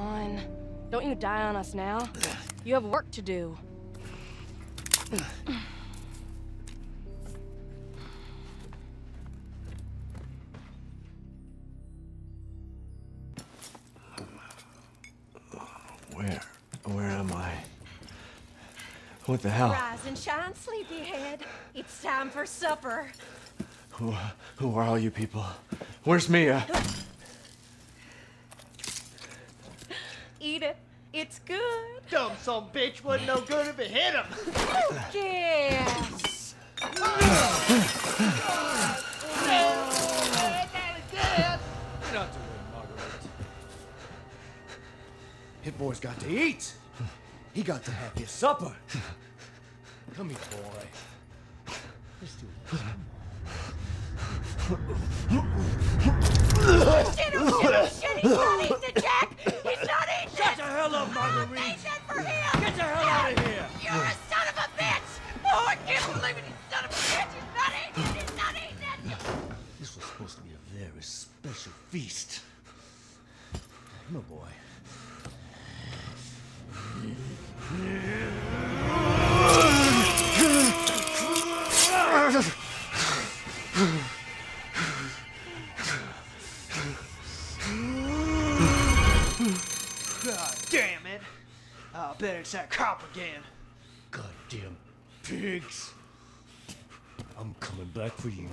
on. Don't you die on us now. You have work to do. Where? Where am I? What the hell? Rise and shine, sleepyhead. It's time for supper. Who, who are all you people? Where's Mia? Eat it. It's good. Dumb son bitch wasn't no good if it hit him. Yes. Not to worry, Marguerite. Hit boy's got to eat. He got to have his supper. Come here, boy. Let's do this. Shit, oh shit, oh shit, he's not eating it, bet it's that cop again. Goddamn pigs! I'm coming back for you.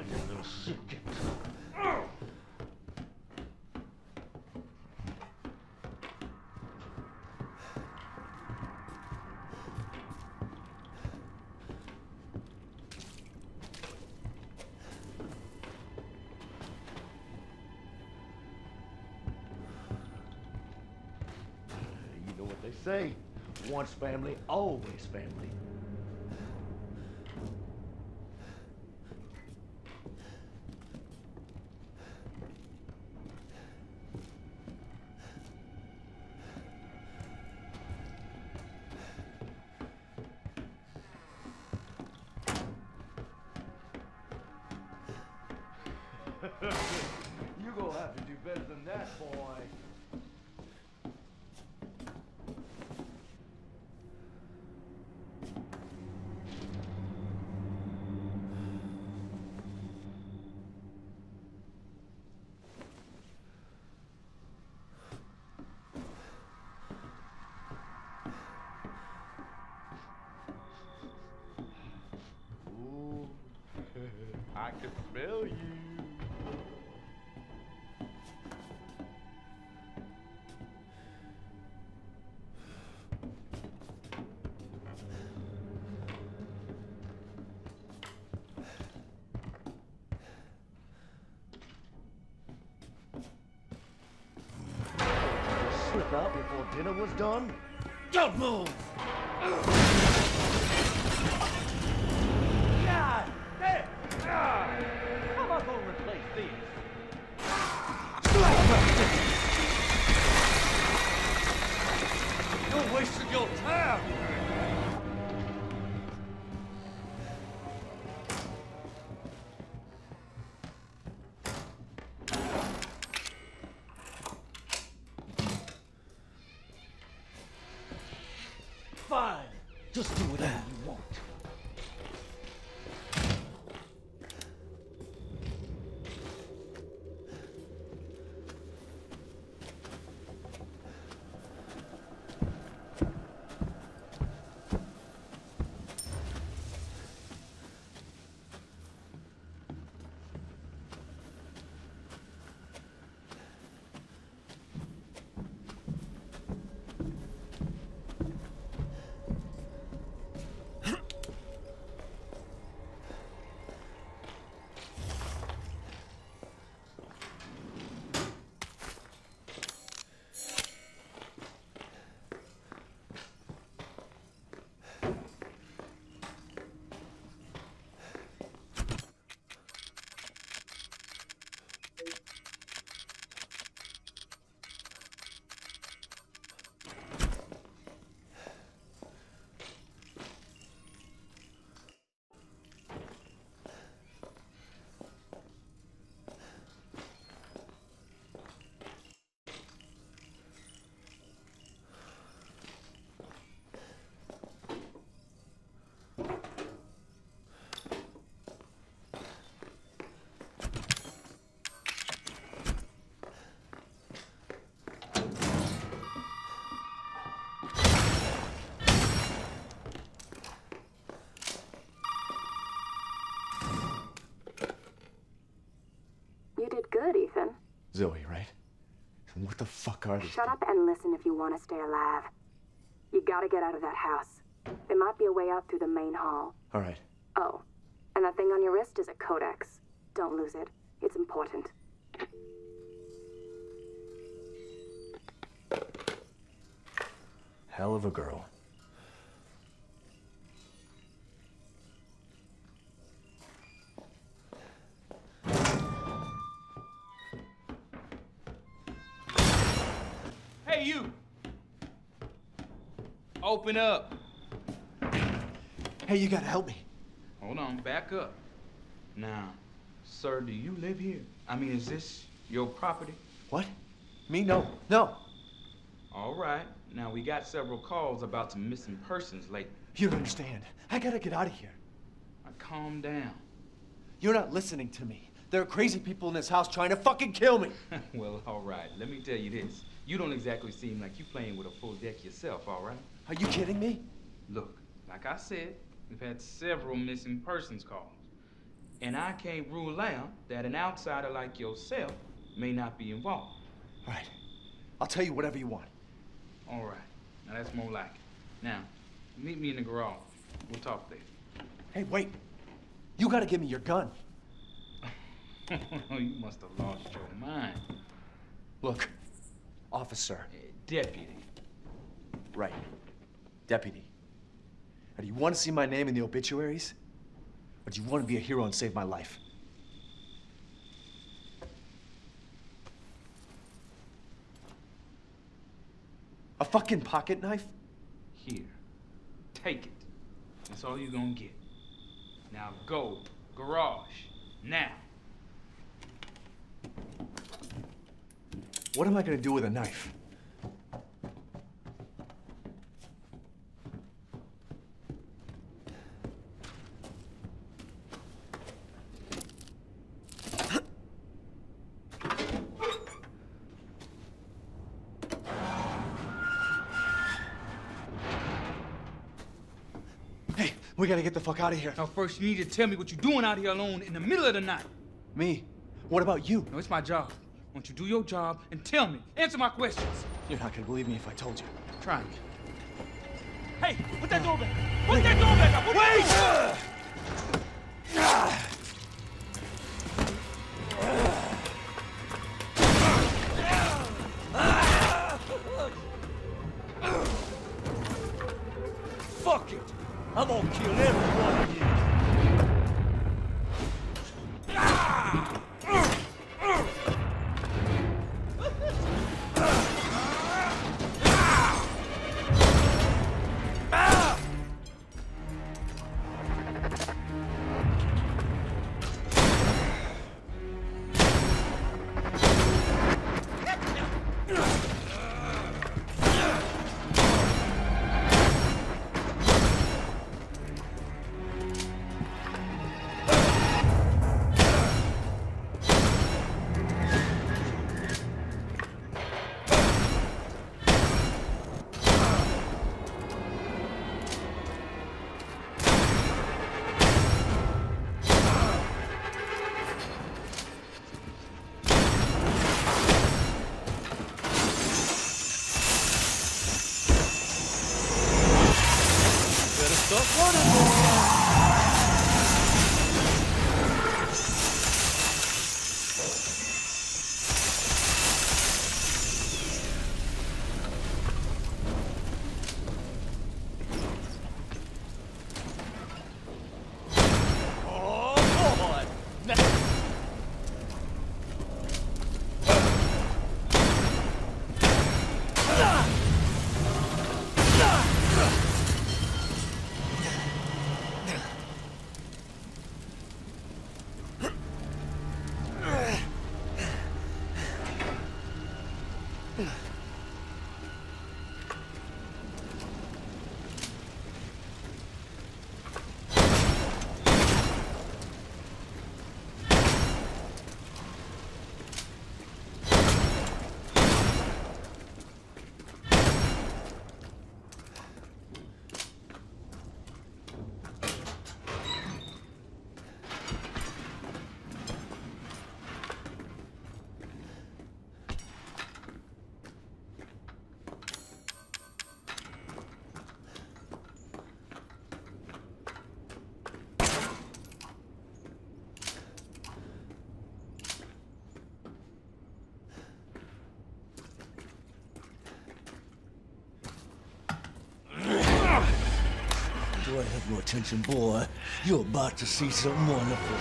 You know what they say: Once family, always family. you gonna have to do better than that, boy. I can smell you. Before dinner was done? Don't move! God damn! How am I gonna replace these? You're wasting your time! Zoe, right? And what the fuck are these? Shut up and listen if you want to stay alive. You gotta get out of that house. There might be a way out through the main hall. All right. Oh, and that thing on your wrist is a codex. Don't lose it. It's important. Hell of a girl. Hey, you! Open up. Hey, you gotta help me. Hold on, back up. Now, sir, do you live here? I mean, is this your property? What? Me? No. No. All right. Now, we got several calls about some missing persons lately. You don't understand. I gotta get out of here. Now, calm down. You're not listening to me. There are crazy people in this house trying to fucking kill me. well, all right. Let me tell you this. You don't exactly seem like you're playing with a full deck yourself, all right? Are you kidding me? Look, like I said, we've had several missing persons calls. And I can't rule out that an outsider like yourself may not be involved. All right. I'll tell you whatever you want. All right. Now that's more like it. Now, meet me in the garage. We'll talk there. Hey, wait. You gotta give me your gun. you must have lost your mind. Look, officer. Uh, deputy. Right. Deputy. Now, do you want to see my name in the obituaries? Or do you want to be a hero and save my life? A fucking pocket knife? Here. Take it. That's all you're gonna get. Now go. Garage. Now. What am I gonna do with a knife? Hey, we gotta get the fuck out of here. Now first you need to tell me what you're doing out here alone in the middle of the night. Me? What about you? No, it's my job. Won't you do your job and tell me? Answer my questions. You're not gonna believe me if I told you. Try me. Hey, put that uh, door back. Put that door back up. What are you doing? Fuck it. I'm gonna kill every Better stop running, Do I have your attention, boy? You're about to see something wonderful.